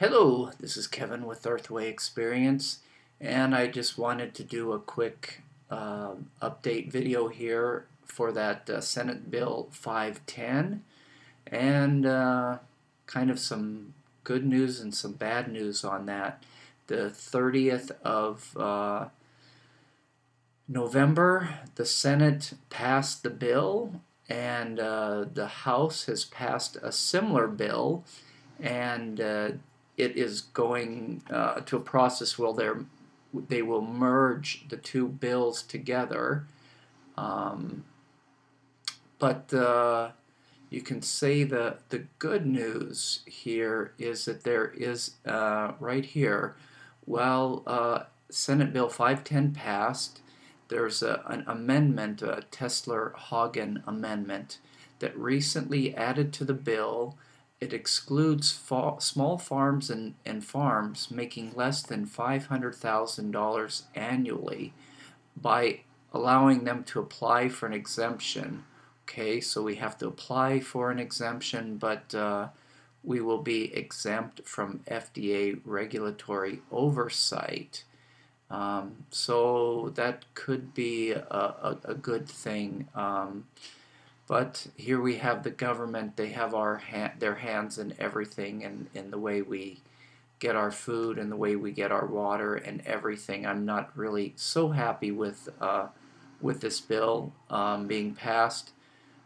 Hello, this is Kevin with Earthway Experience and I just wanted to do a quick uh, update video here for that uh, Senate Bill 510 and uh, kind of some good news and some bad news on that. The 30th of uh, November, the Senate passed the bill and uh, the House has passed a similar bill and uh, it is going uh, to a process where they they will merge the two bills together. Um, but uh, you can say the the good news here is that there is uh, right here. Well, uh, Senate Bill 510 passed. There's a, an amendment, a Tester-Hagan amendment, that recently added to the bill it excludes fa small farms and, and farms making less than $500,000 annually by allowing them to apply for an exemption. Okay, so we have to apply for an exemption, but uh, we will be exempt from FDA regulatory oversight. Um, so that could be a, a, a good thing. Um, but here we have the government, they have our ha their hands in everything and in the way we get our food and the way we get our water and everything. I'm not really so happy with uh, with this bill um, being passed.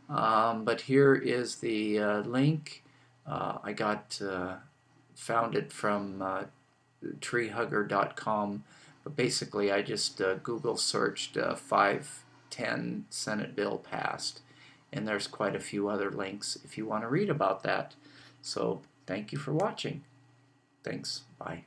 Um, but here is the uh, link. Uh, I got uh, found it from uh, treehugger.com. But basically, I just uh, Google searched 510 Senate bill passed and there's quite a few other links if you want to read about that. So thank you for watching. Thanks. Bye.